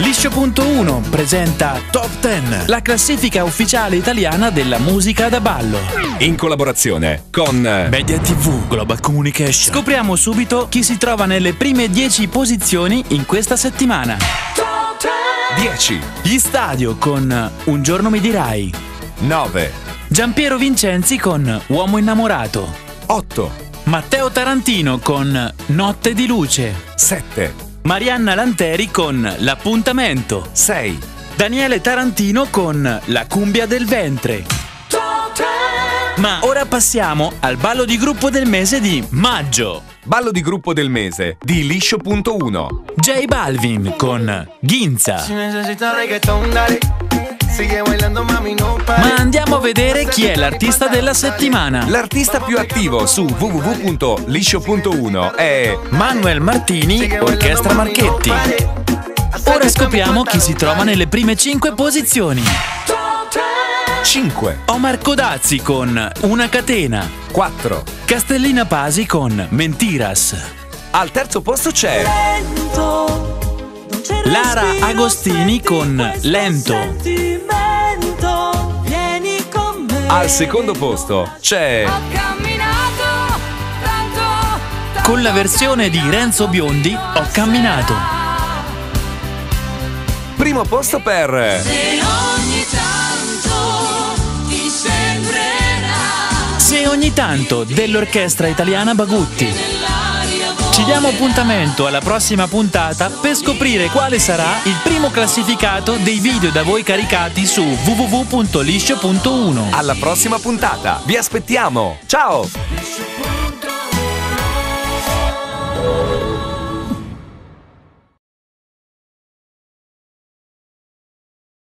Liscio.1 presenta Top 10, la classifica ufficiale italiana della musica da ballo. In collaborazione con Media TV Global Communication. Scopriamo subito chi si trova nelle prime 10 posizioni in questa settimana. 10, Gli Stadio con Un giorno mi dirai. 9, Giampiero Vincenzi con Uomo innamorato. 8, Matteo Tarantino con Notte di luce. 7, Marianna Lanteri con L'appuntamento. 6, Daniele Tarantino con La cumbia del ventre. Ma ora passiamo al ballo di gruppo del mese di maggio. ballo di gruppo del mese di Liscio.1. J Balvin con Ginza. Si necesitas reggaetón, dale. Ma andiamo a vedere chi è l'artista della settimana. L'artista più attivo su www.liscio.1 è Manuel Martini, Orchestra Marchetti. Ora scopriamo chi si trova nelle prime 5 posizioni. 5, Omar Codazzi con Una catena. 4. Castellina Pasi con Mentiras. Al terzo posto c'è Lara Agostini con Lento. Al secondo posto c'è camminato tanto Con la versione di Renzo Biondi ho camminato. primo posto per e ogni tanto ti sembrerà Se ogni tanto dell'orchestra italiana Bagutti. Ci diamo appuntamento alla prossima puntata per scoprire quale sarà il primo classificato dei video da voi caricati su www.liscio.1. alla prossima puntata. Vi aspettiamo. Ciao!